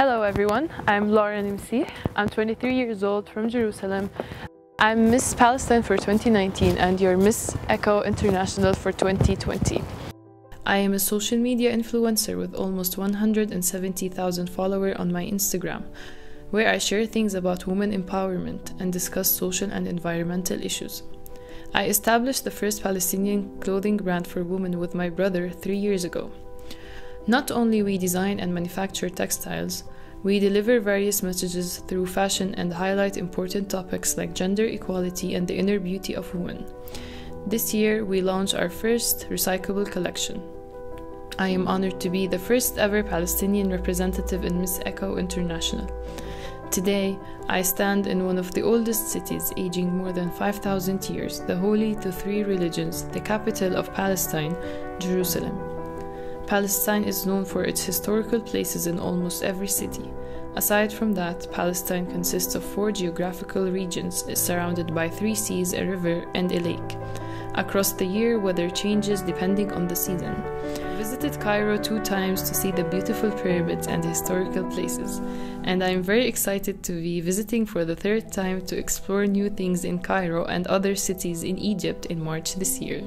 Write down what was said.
Hello everyone, I'm Laura Nimsi. I'm 23 years old from Jerusalem. I'm Miss Palestine for 2019 and your Miss Eco International for 2020. I am a social media influencer with almost 170,000 followers on my Instagram, where I share things about women empowerment and discuss social and environmental issues. I established the first Palestinian clothing brand for women with my brother three years ago. Not only we design and manufacture textiles, we deliver various messages through fashion and highlight important topics like gender equality and the inner beauty of women. This year, we launch our first recyclable collection. I am honored to be the first ever Palestinian representative in Miss Eco International. Today, I stand in one of the oldest cities, aging more than 5,000 years, the holy to three religions, the capital of Palestine, Jerusalem. Palestine is known for its historical places in almost every city. Aside from that, Palestine consists of four geographical regions surrounded by three seas, a river, and a lake. Across the year, weather changes depending on the season. I visited Cairo two times to see the beautiful pyramids and historical places, and I am very excited to be visiting for the third time to explore new things in Cairo and other cities in Egypt in March this year.